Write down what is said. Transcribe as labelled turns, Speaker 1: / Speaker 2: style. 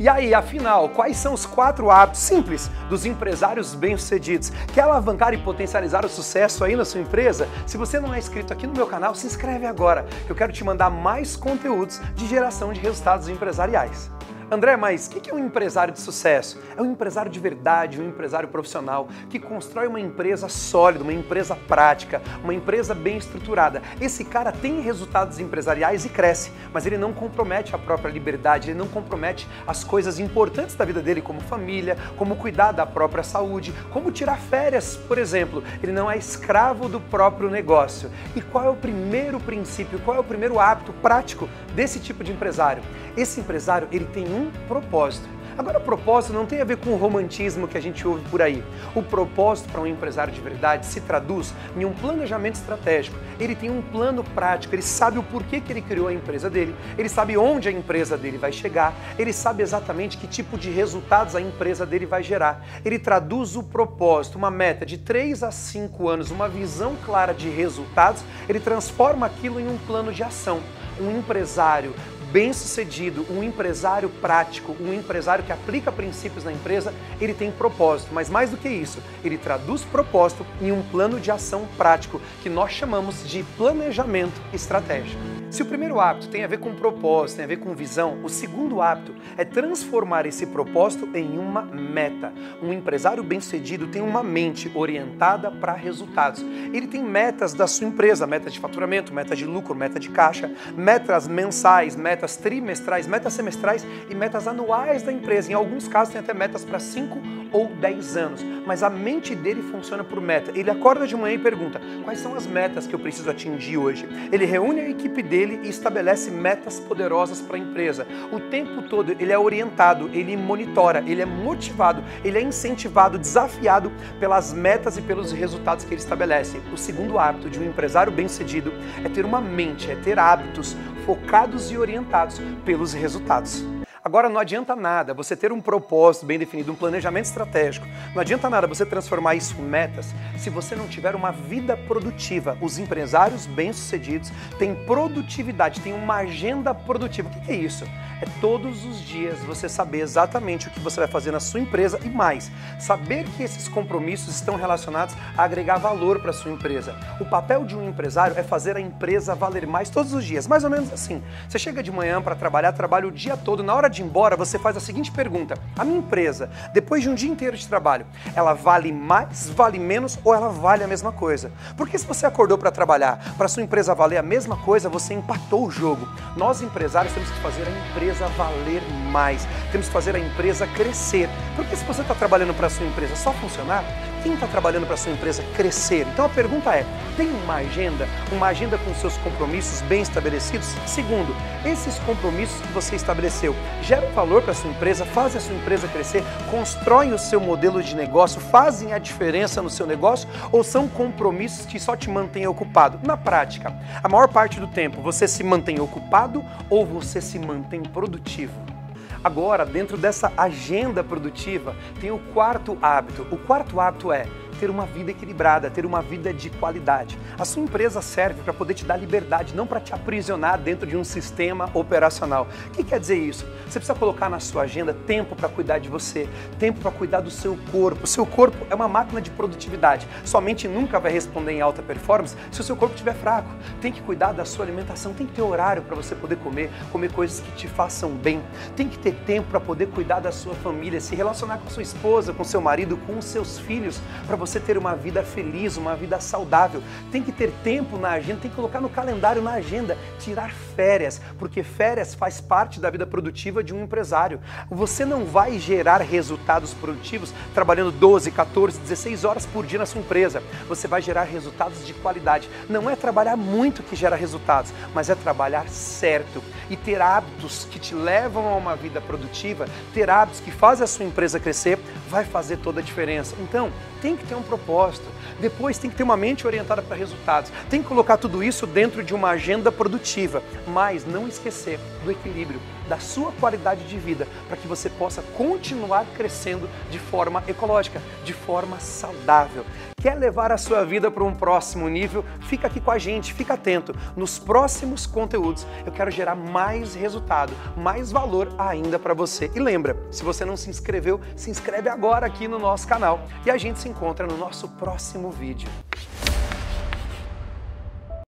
Speaker 1: E aí, afinal, quais são os quatro hábitos simples dos empresários bem-sucedidos? Quer alavancar e potencializar o sucesso aí na sua empresa? Se você não é inscrito aqui no meu canal, se inscreve agora, que eu quero te mandar mais conteúdos de geração de resultados empresariais. André, mas o que é um empresário de sucesso? É um empresário de verdade, um empresário profissional que constrói uma empresa sólida, uma empresa prática, uma empresa bem estruturada. Esse cara tem resultados empresariais e cresce, mas ele não compromete a própria liberdade, ele não compromete as coisas importantes da vida dele, como família, como cuidar da própria saúde, como tirar férias, por exemplo. Ele não é escravo do próprio negócio. E qual é o primeiro princípio, qual é o primeiro hábito prático desse tipo de empresário? Esse empresário, ele tem um propósito. Agora, o propósito não tem a ver com o romantismo que a gente ouve por aí. O propósito para um empresário de verdade se traduz em um planejamento estratégico. Ele tem um plano prático, ele sabe o porquê que ele criou a empresa dele, ele sabe onde a empresa dele vai chegar, ele sabe exatamente que tipo de resultados a empresa dele vai gerar. Ele traduz o propósito, uma meta de 3 a 5 anos, uma visão clara de resultados, ele transforma aquilo em um plano de ação. Um empresário bem-sucedido, um empresário prático, um empresário que aplica princípios na empresa, ele tem propósito, mas mais do que isso, ele traduz propósito em um plano de ação prático que nós chamamos de planejamento estratégico. Se o primeiro hábito tem a ver com propósito, tem a ver com visão, o segundo hábito é transformar esse propósito em uma meta. Um empresário bem-sucedido tem uma mente orientada para resultados. Ele tem metas da sua empresa, meta de faturamento, meta de lucro, meta de caixa, metas mensais, metas trimestrais, metas semestrais e metas anuais da empresa. Em alguns casos tem até metas para 5 ou 10 anos, mas a mente dele funciona por meta. Ele acorda de manhã e pergunta: quais são as metas que eu preciso atingir hoje? Ele reúne a equipe dele e estabelece metas poderosas para a empresa. O tempo todo ele é orientado, ele monitora, ele é motivado, ele é incentivado, desafiado pelas metas e pelos resultados que ele estabelece. O segundo hábito de um empresário bem-sucedido é ter uma mente, é ter hábitos focados e orientados pelos resultados. Agora, não adianta nada você ter um propósito bem definido, um planejamento estratégico. Não adianta nada você transformar isso em metas se você não tiver uma vida produtiva. Os empresários bem-sucedidos têm produtividade, têm uma agenda produtiva. O que é isso? É todos os dias você saber exatamente o que você vai fazer na sua empresa e mais, saber que esses compromissos estão relacionados a agregar valor para sua empresa. O papel de um empresário é fazer a empresa valer mais todos os dias, mais ou menos assim. Você chega de manhã para trabalhar, trabalha o dia todo, na hora de de ir embora, você faz a seguinte pergunta: a minha empresa, depois de um dia inteiro de trabalho, ela vale mais, vale menos ou ela vale a mesma coisa? Porque se você acordou para trabalhar, para sua empresa valer a mesma coisa, você empatou o jogo. Nós empresários temos que fazer a empresa valer mais, temos que fazer a empresa crescer. Porque se você está trabalhando para sua empresa só funcionar, quem está trabalhando para sua empresa crescer? Então a pergunta é: tem uma agenda, uma agenda com seus compromissos bem estabelecidos? Segundo, esses compromissos que você estabeleceu geram valor para sua empresa, fazem a sua empresa crescer, constroem o seu modelo de negócio, fazem a diferença no seu negócio ou são compromissos que só te mantêm ocupado? Na prática, a maior parte do tempo você se mantém ocupado ou você se mantém produtivo? Agora, dentro dessa agenda produtiva, tem o quarto hábito. O quarto hábito é ter uma vida equilibrada, ter uma vida de qualidade. A sua empresa serve para poder te dar liberdade, não para te aprisionar dentro de um sistema operacional. O que quer dizer isso? Você precisa colocar na sua agenda tempo para cuidar de você, tempo para cuidar do seu corpo. O seu corpo é uma máquina de produtividade. Somente nunca vai responder em alta performance se o seu corpo estiver fraco. Tem que cuidar da sua alimentação, tem que ter horário para você poder comer, comer coisas que te façam bem. Tem que ter tempo para poder cuidar da sua família, se relacionar com sua esposa, com seu marido, com os seus filhos, para você você ter uma vida feliz, uma vida saudável. Tem que ter tempo na agenda, tem que colocar no calendário, na agenda, tirar férias, porque férias faz parte da vida produtiva de um empresário. Você não vai gerar resultados produtivos trabalhando 12, 14, 16 horas por dia na sua empresa. Você vai gerar resultados de qualidade. Não é trabalhar muito que gera resultados, mas é trabalhar certo e ter hábitos que te levam a uma vida produtiva, ter hábitos que fazem a sua empresa crescer, vai fazer toda a diferença. Então, tem que ter um propósito. Depois tem que ter uma mente orientada para resultados. Tem que colocar tudo isso dentro de uma agenda produtiva, mas não esquecer do equilíbrio, da sua qualidade de vida, para que você possa continuar crescendo de forma ecológica, de forma saudável. Quer levar a sua vida para um próximo nível? Fica aqui com a gente, fica atento. Nos próximos conteúdos eu quero gerar mais resultado, mais valor ainda para você. E lembra, se você não se inscreveu, se inscreve agora aqui no nosso canal e a gente se encontra no nosso próximo vídeo.